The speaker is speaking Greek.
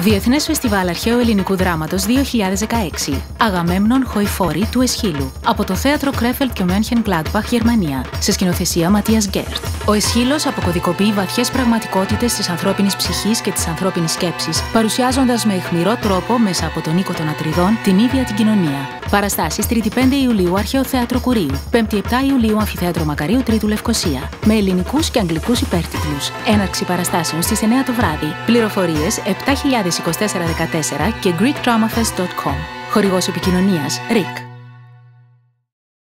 Διεθνές Φεστιβάλ Αρχαίου Ελληνικού Δράματος 2016. Αγαμέμνων Χοϊφόρη του Εσχύλου. Από το θέατρο Κρέφελτ και Μένχεν Gladbach, Γερμανία. Σε σκηνοθεσία Ματίας Γκέρτ. Ο Εσχύλος αποκωδικοποιεί βαθιές πραγματικότητες της ανθρώπινης ψυχής και της ανθρώπινης σκέψης, παρουσιάζοντας με αιχμηρό τρόπο μέσα από τον οίκο των Ατριδών την ίδια την κοινωνία. Παραστάσεις 3η 5 Ιουλίου Αρχαίο Θέατρο Κουρίου. 5η 7 Ιουλίου Αμφιθέατρο Μακαρίου Τρίτου Λευκοσία. Με ελληνικούς και αγγλικούς υπέρτιτλους. Έναρξη παραστάσεων στις 9 το βράδυ. Πληροφορίες 702414 και GreekDramafest.com. Χορηγός επικοινωνίας RIC.